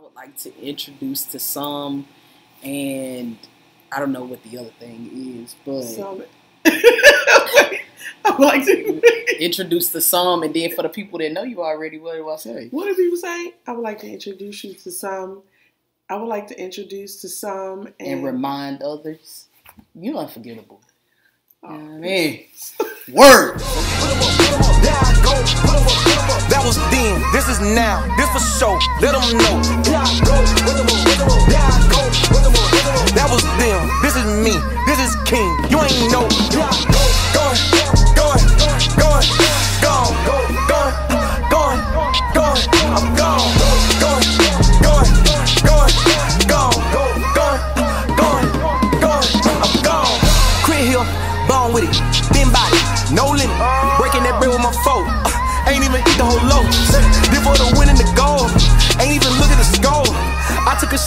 I would like to introduce to some, and I don't know what the other thing is, but Some. I would like to. introduce to some, and then for the people that know you already, what do I say? What do people say? I would like to introduce you to some. I would like to introduce to some and, And remind others, you are unforgettable. Oh, You know I mean, word. That was then, this is now, this for sure. Let them know. That was them, this is me, this is King. You ain't know.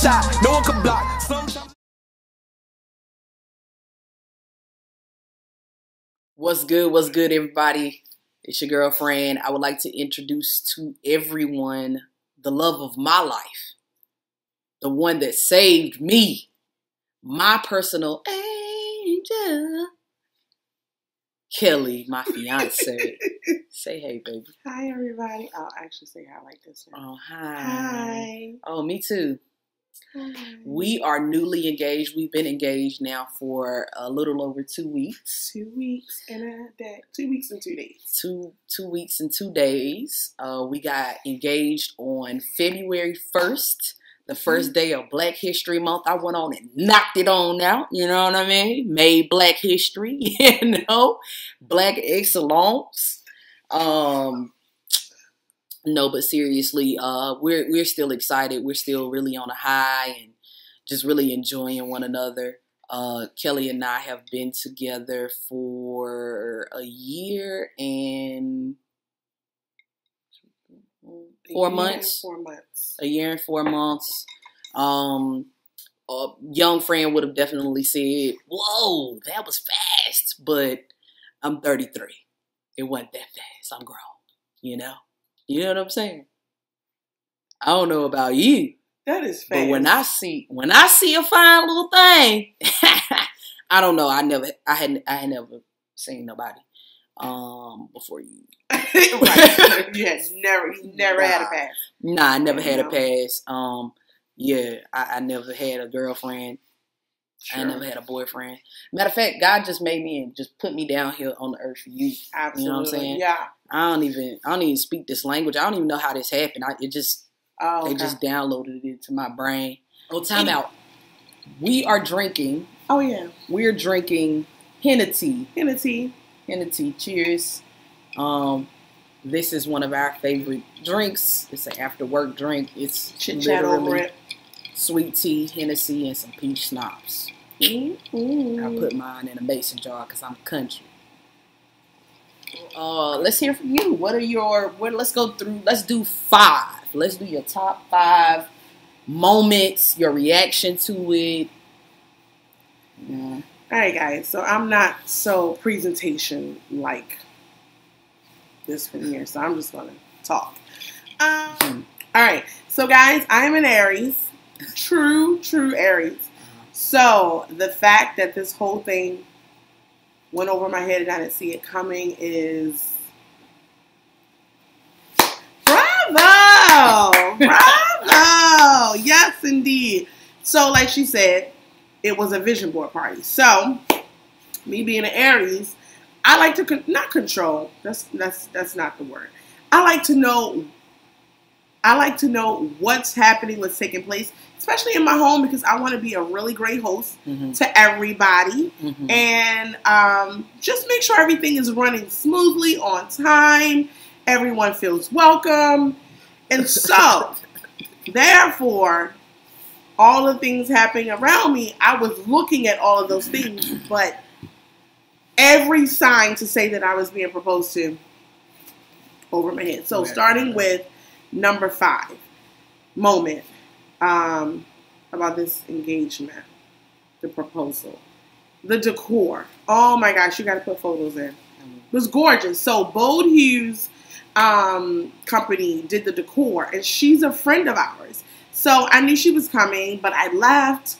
Shot, no one could block. Sometimes. What's good? What's good, everybody? It's your girlfriend. I would like to introduce to everyone the love of my life, the one that saved me, my personal angel, Kelly, my fiance. Say hey, baby. Hi, everybody. I'll actually say hi like this now. Oh, hi. Hi. Oh, me too. Hi. We are newly engaged. We've been engaged now for a little over two weeks. two weeks and a day. Two weeks and two days. two two weeks and two days. Uh, we got engaged on February first, the first day of Black History Month. I went on and knocked it on out. You know what I mean? Made Black History. You know, Black excellence. Um, no, but seriously, uh, we're we're still excited. We're still really on a high and just really enjoying one another. Uh, Kelly and I have been together for a year and four months. Four months. A year and four months. Um, a young friend would have definitely said, "Whoa, that was fast," but I'm 33. It wasn't that fast. I'm grown. You know. You know what I'm saying? I don't know about you. That is fast. But when I see when I see a fine little thing, I don't know. I never I hadn't I had never seen nobody um before you. right. you had never, you never had a pass. Nah, I never had a pass. Um yeah, I, I never had a girlfriend. Sure. I never had a boyfriend. Matter of fact, God just made me and just put me down here on the earth for you. Absolutely. You know what I'm saying? Yeah. I don't even I don't even speak this language. I don't even know how this happened. I, it just Oh, They just downloaded it to my brain. Oh, time out. We are drinking. oh yeah. We're drinking Hennessy. Hennessy. Hennessy. Cheers. Um, this is one of our favorite drinks. It's an after work drink. It's Chit chat over it. sweet tea, Hennessy, and some peach schnapps. Mm-hmm. I put mine in a mason jar because I'm country. Uh, let's hear from you. What are your? What? Let's go through. Let's do five. Let's do your top five moments. Your reaction to it. Yeah. All right, guys. So I'm not so presentation like this from here, so I'm just gonna talk. Um, all right. So, guys, I am an Aries, true, true Aries. So the fact that this whole thing went over my head and I didn't see it coming is bravo, bravo. Yes, indeed. So, like she said, it was a vision board party. So, me being an Aries, I like to con- not control. That's that's that's not the word. I like to know. I like to know what's happening, what's taking place, especially in my home, because I want to be a really great host Mm-hmm. to everybody Mm-hmm. and um, just make sure everything is running smoothly on time. Everyone feels welcome, and so therefore, all the things happening around me, I was looking at all of those things, but every sign to say that I was being proposed to over my head. So starting with number five moment um, about this engagement, the proposal, the decor. Oh my gosh, you got to put photos in. It was gorgeous. So Bold Hues um, company did the decor, and she's a friend of ours. So I knew she was coming, but I left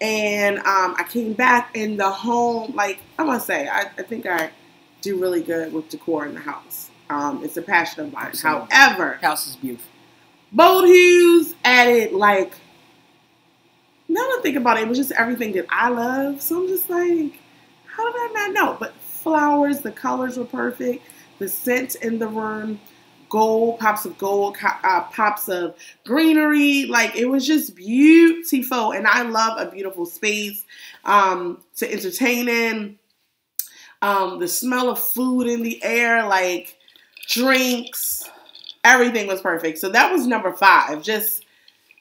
and um, I came back in the home. Like I must say, I, I think I do really good with decor in the house. Um, it's a passion of mine. Absolutely. However, House is beautiful. Bold Hues added like now that I think about it, it was just everything that I love. So I'm just like, how did I not know? But flowers, the colors were perfect. The scent in the room, gold, pops of gold, uh, pops of greenery. Like it was just beautiful. And I love a beautiful space um, to entertain in. Um, the smell of food in the air, like drinks, everything was perfect. So that was number five. Just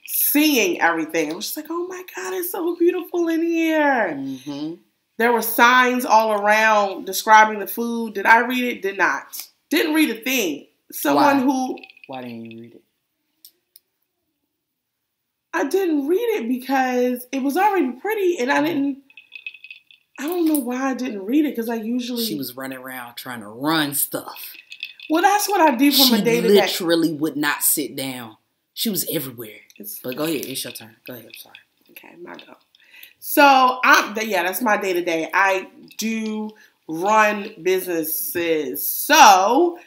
seeing everything. I was just like, oh my God, it's so beautiful in here. Mm-hmm. There were signs all around describing the food. Did I read it? Did not. Didn't read a thing. Someone Why? who Why didn't you read it? I didn't read it because it was already pretty and I didn't I don't know why I didn't read it because I usually She was running around trying to run stuff. Well that's what I do from She a day to day. literally would not sit down. She was everywhere. It's- But go ahead, it's your turn. Go ahead. I'm sorry. Okay, my go. So I'm yeah, that's my day to day. I do run businesses. So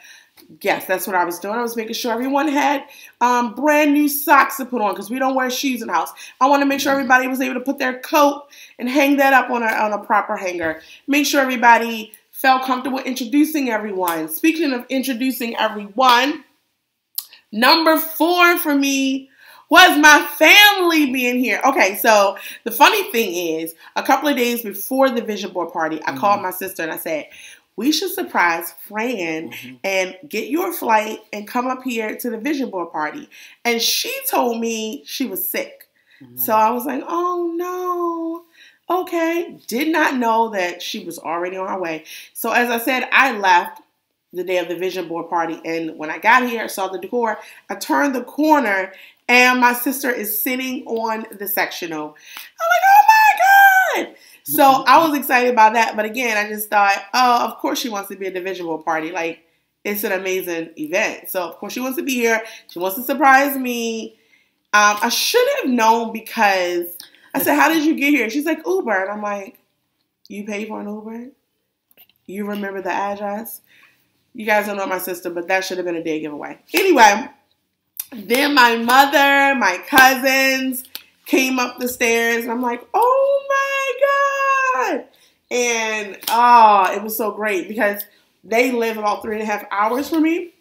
yes, that's what I was doing. I was making sure everyone had um, brand new socks to put on because we don't wear shoes in the house. I want to make sure everybody was able to put their coat and hang that up on a on a proper hanger. Make sure everybody felt comfortable introducing everyone. Speaking of introducing everyone, number four for me was my family being here. Okay, so the funny thing is, a couple of days before the vision board party, I called my sister and I said, we should surprise Fran Mhm. and get your flight and come up here to the vision board party. And she told me she was sick. Mhm. So I was like, oh no. Okay. Did not know that she was already on her way. So as I said, I left the day of the vision board party. And when I got here, I saw the decor. I turned the corner and my sister is sitting on the sectional. I'm like, oh my God. So I was excited about that. But again, I just thought, oh, of course she wants to be at the vision board party. Like, it's an amazing event. So of course she wants to be here. She wants to surprise me. Um, I should have known because I said, How did you get here? She's like, Uber. And I'm like, You paid for an Uber? You remember the address? You guys don't know my sister, but that should have been a day giveaway. Anyway, then my mother, my cousins came up the stairs, and I'm like, Oh my God. And oh, it was so great because they live about three and a half hours from me.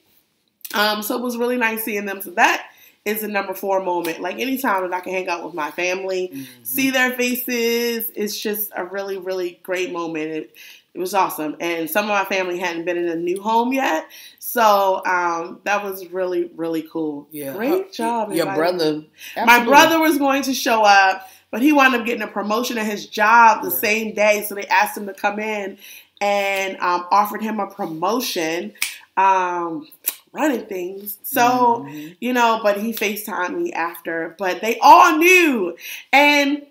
Um, so it was really nice seeing them. So that is the number four moment. Like anytime that I can hang out with my family, Mhm. see their faces, it's just a really, really great moment. It, it was awesome. And some of my family hadn't been in a new home yet. So um, that was really, really cool. Yeah. Great job. Your inviting brother. me. My brother was going to show up, but he wound up getting a promotion at his job the Yeah. same day. So they asked him to come in and um, offered him a promotion, um, running things. So, Mhm. you know, but he FaceTimed me after. But they all knew. And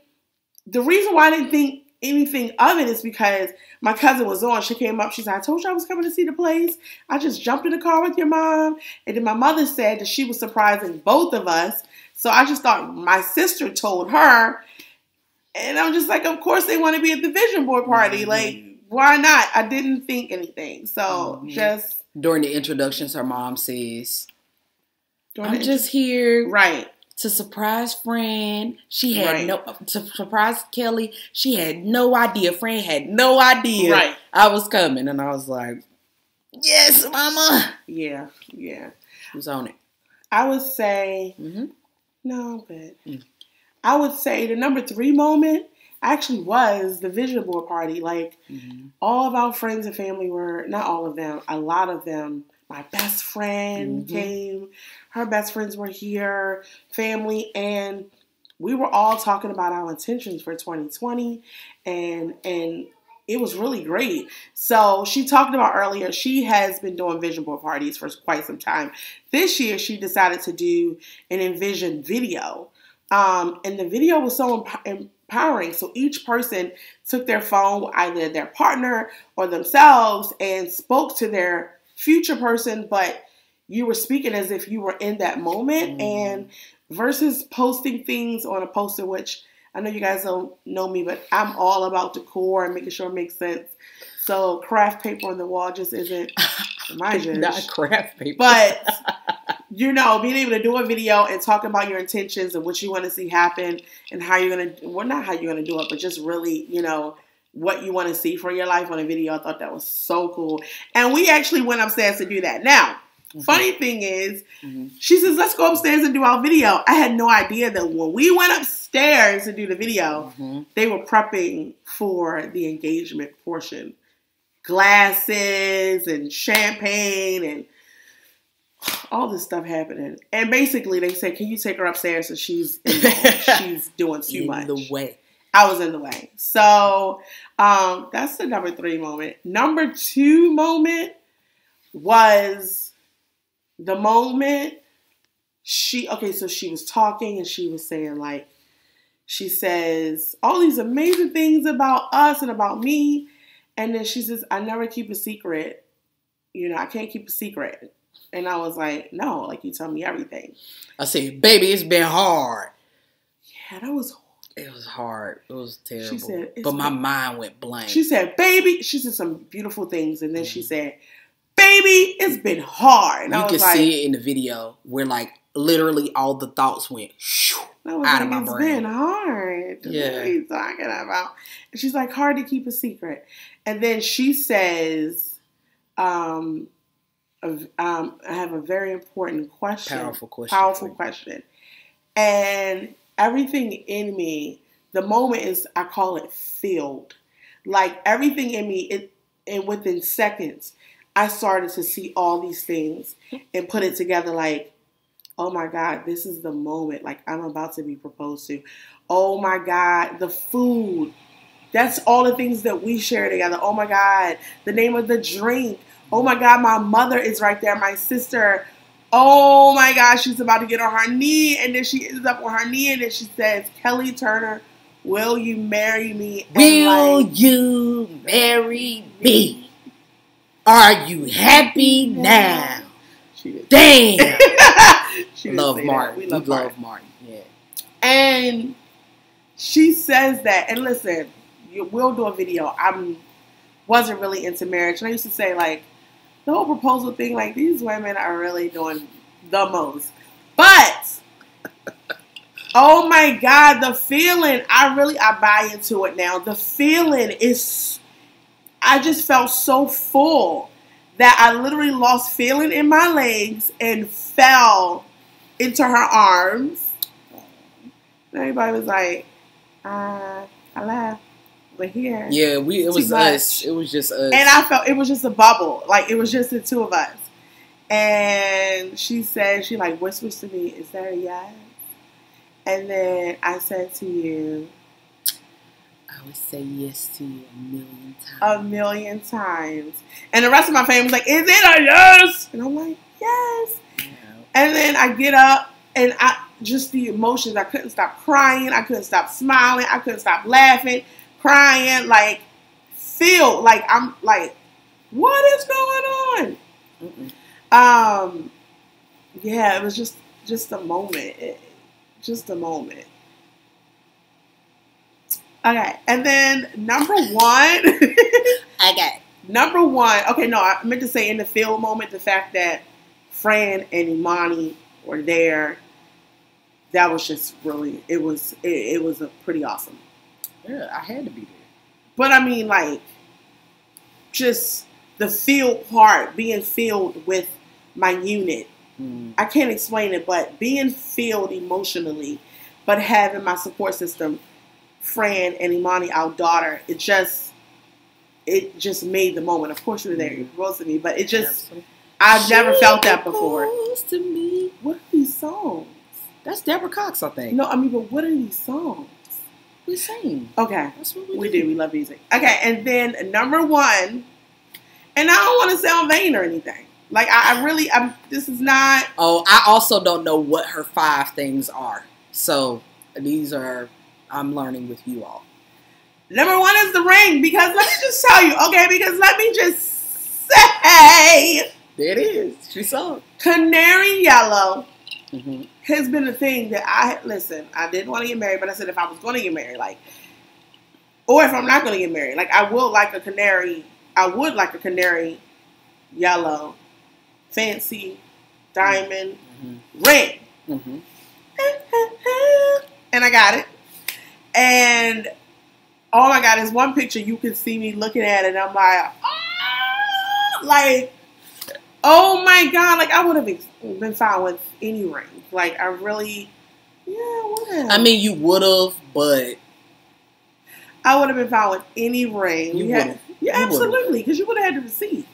the reason why I didn't think anything of it is because my cousin was on. She came up. She said, I told you I was coming to see the place. I just jumped in the car with your mom. And then my mother said that she was surprising both of us. So I just thought my sister told her. And I'm just like, of course they want to be at the vision board party. Mhm. Like, why not? I didn't think anything. So Mhm. just During the introductions, her mom says, doing I'm just here right. to surprise Fran. She had Right. no to surprise Kelly. She had no idea. Fran had no idea Right. I was coming, and I was like, "Yes, Mama." Yeah. Yeah. She was on it. I would say hmm no, I'm. Mm. I would say the number three moment actually was the vision board party. Like hmm all of our friends and family were not all of them, a lot of them. My best friend Mhm. came. Her best friends were here, family, and we were all talking about our intentions for 2020, and and it was really great. So she talked about earlier. She has been doing vision board parties for quite some time. This year, she decided to do an envision video, um, and the video was so emp- empowering. So each person took their phone, either their partner or themselves, and spoke to their future person, but you were speaking as if you were in that moment. Mhm. And versus posting things on a poster, which I know you guys don't know me, but I'm all about decor and making sure it makes sense. So craft paper on the wall just isn't my judge. Not craft paper. But you know, being able to do a video and talk about your intentions and what you want to see happen and how you're gonna well not how you're gonna do it, but just really, you know, what you want to see for your life on a video. I thought that was so cool. And we actually went upstairs to do that. Now, Mhm. funny thing is, Mhm. she says, let's go upstairs and do our video. I had no idea that when we went upstairs to do the video, Mhm. they were prepping for the engagement portion. Glasses and champagne and all this stuff happening. And basically they said, Can you take her upstairs? And she's she's doing too In much. the way. I was in the way. So um that's the number three moment. Number two moment was the moment she okay, so she was talking and she was saying like she says all these amazing things about us and about me. And then she says, I never keep a secret. You know, I can't keep a secret. And I was like, no, like you tell me everything. I said, baby, it's been hard. Yeah, that was It was hard. It was terrible. said, but my been-" mind went blank. She said, baby, she said some beautiful things. And then she mm-hmm. said, baby, it's been hard. And you I was can like, see it in the video where like literally all the thoughts went shoo, out like, of my it's brain. been hard. Yeah. What are you talking about? And she's like, hard to keep a secret. And then she says, um, um, I have a very important question. powerful question. powerful question. And everything in me, the moment is I call it filled. Like everything in me, it and within seconds, I started to see all these things and put it together like, oh my God, this is the moment. Like I'm about to be proposed to. Oh my God, the food. That's all the things that we share together. Oh my God, the name of the drink. Oh my God, my mother is right there. My sister. Oh my God, she's about to get on her knee. And then she ends up on her knee and then she says, Kelly Turner, will you marry me? And Will like, you marry me? Are you happy now? Damn. she love. Martin. We We love love, Martin. Martin. Yeah. And she says that, and listen, we'll do a video. I'm wasn't really into marriage, and I used to say like the whole proposal thing. Like these women are really doing the most, but oh my god, the feeling! I really I buy into it now. The feeling is, I just felt so full that I literally lost feeling in my legs and fell into her arms. And everybody was like, uh, I laughed. But here. Yeah, we it was us. It was just us. And I felt it was just a bubble. Like it was just the two of us. And she said, she like whispers to me, Is there a yes? And then I said to you I would say yes to you a million times. a million times. And the rest of my family was like, Is it a yes? And I'm like, Yes. And then I get up and I just the emotions. I couldn't stop crying. I couldn't stop smiling. I couldn't stop laughing, crying, like feel like I'm like, what is going on? Mm-mm. Um, yeah, it was just just a moment, It- just a moment. Okay, and then number one, Okay. number one. Okay, no, I meant to say in the field moment, the fact that Fran and Imani were there. That was just really. It was. It, it was a pretty awesome. Yeah, I had to be there. But I mean, like, just the field part, being filled with my unit. Mm. I can't explain it, but being filled emotionally, but having my support system, Fran and Imani, our daughter, it just, it just made the moment. Of course, you were there, you proposed to me, but it just, Absolutely. I've never felt that before. to me. What are these songs? That's Deborah Cox, I think. No, I mean, but what are these songs? we sing. Okay, That's what we, we do. We love music. Okay, and then number one, and I don't want to sound vain or anything. Like I, I really, I'm. This is not. Oh, I also don't know what her five things are. So these are I'm learning with you all. Number one is the ring because let me just tell you, okay? Because let me just say, There it is. She sung. canary yellow hmm has been a thing that I listen. I didn't want to get married, but I said if I was going to get married, like, or if I'm not going to get married, like I will like a canary. I would like a canary, yellow, fancy, diamond hmm ring, hmm and I got it. And all I got is one picture. You can see me looking at it. And I'm like, ah! like, oh my god! Like I would have been fine with any ring. Like I really, yeah, whatever. I mean, you would have, but I would have been fine with any ring. You had- yeah, You absolutely, because you would have had the receipt.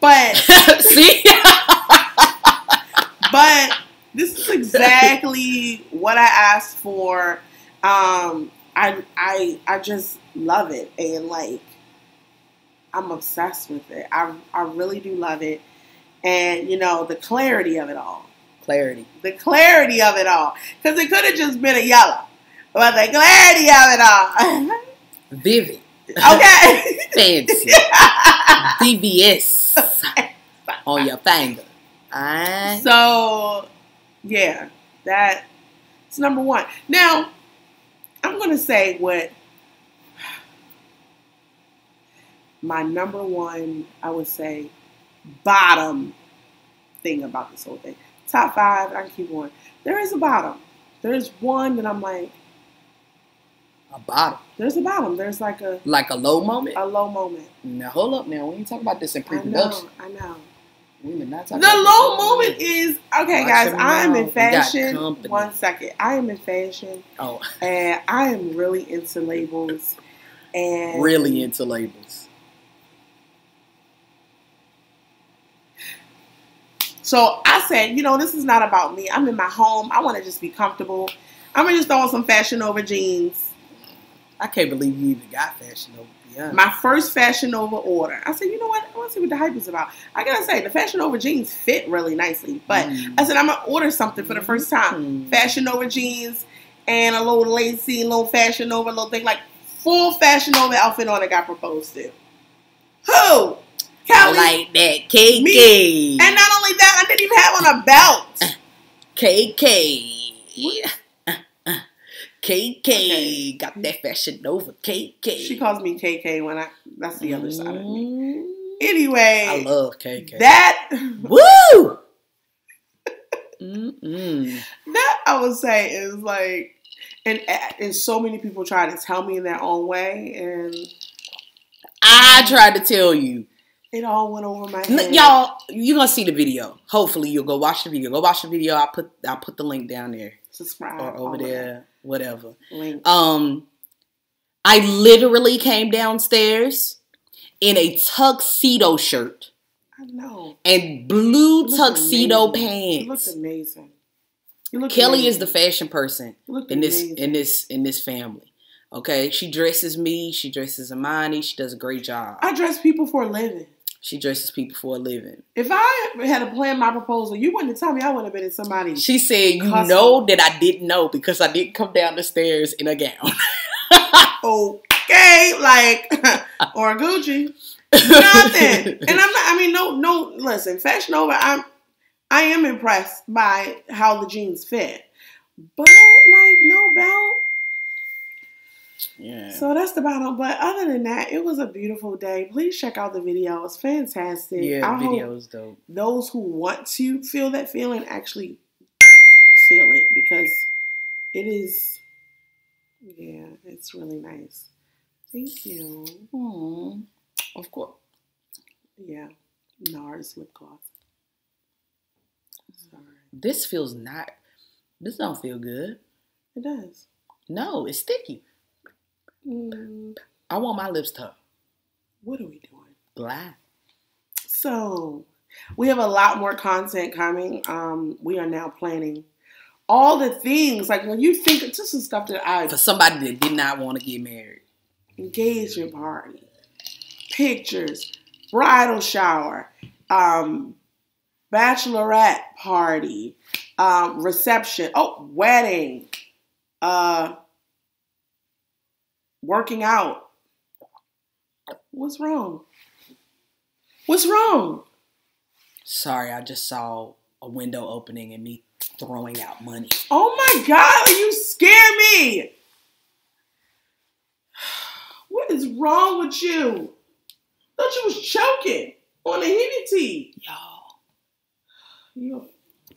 But see, but this is exactly what I asked for. Um, I I I just love it, and like I'm obsessed with it. I I really do love it, and you know the clarity of it all, clarity. the clarity of it all, because it could have just been a yellow, but the clarity of it all. Vivid, okay. fancy, VVS on your finger. So, yeah, that's number one. Now, I'm going to say what my number one, I would say, bottom thing about this whole thing. Top five, I can keep going. There is a bottom. There's one that I'm like, A bottom, there's a bottom. There's like a, like a low moment. a low moment. Now hold up, now we ain't talk about this in I pre-production. know, I know. We did not The talk about this low moment is okay, Watch guys. I am in mouth. We got fashion. One second, I am in fashion. Oh, and I am really into labels and really into labels. So I said, you know, this is not about me. I'm in my home. I want to just be comfortable. I'm gonna just throw on some Fashion Nova jeans. I can't believe you even got Fashion Nova. Yeah. My first Fashion Nova order. I said, you know what? I want to see what the hype is about. I gotta say, the Fashion Nova jeans fit really nicely. But Mm. I said, I'm gonna order something for the first time. Mm. Fashion Nova jeans and a little lacy, little Fashion Nova, little thing like full Fashion Nova outfit on. I got proposed to. Who? I like that KK. Me. And not didn't even have on a belt. KK. KK Okay. got that Fashion Nova KK. She calls me KK when I. That's the other side of me. Mm. Anyway, I love KK. that Woo! Mm-mm. that I would say is like, and and so many people try to tell me in their own way, and I tried to tell you. It all went over my head. Y'all, you're gonna see the video. Hopefully you'll go watch the video. Go watch the video. I'll put I'll put the link down there subscribe or over there, whatever. Link. Um, I literally came downstairs in a tuxedo shirt I know. and blue tuxedo amazing. You pants. look amazing. You look Kelly amazing. is the fashion person in this amazing. in this in this family. Okay, she dresses me. She dresses Amani. She does a great job. I dress people for a living. She dresses people for a living. If I had planned my proposal, you wouldn't have told me I would have been in somebody's. She said, "You know that I didn't know because I didn't come down the stairs in a gown." okay, like or Gucci, nothing. and I'm not. I mean, no, no. Listen, Fashion Nova. I'm. I am impressed by how the jeans fit, but like no belt. Yeah. So that's the bottom. But other than that, it was a beautiful day. Please check out the video. It's fantastic. yeah, I video is dope. those who want to feel that feeling actually feel it because it is. Yeah, it's really nice. Thank you. Of course. Yeah, NARS lip gloss. Sorry, This feels not. This don't feel good. it does. No, it's sticky. Mm, I want my lips tough. what are we doing? glide. So, we have a lot more content coming. Um, we are now planning all the things like when you think just the stuff that I For somebody that did not want to get married. engagement party, pictures, bridal shower, um, bachelorette party, um, reception, oh, wedding, uh, working out. What's wrong? What's wrong? Sorry, I just saw a window opening and me throwing out money. Oh my God, you scare me. What is wrong with you? Thought you was choking on the tea. Y'all, You're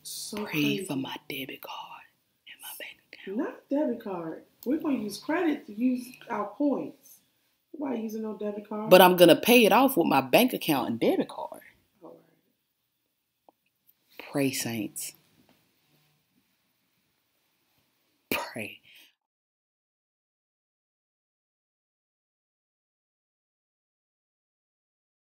so pray crazy. for my debit card and my bank account. Not debit card. We're gonna use credit to use our points. Why using no debit card? But I'm gonna pay it off with my bank account and debit card. All right. Pray, saints.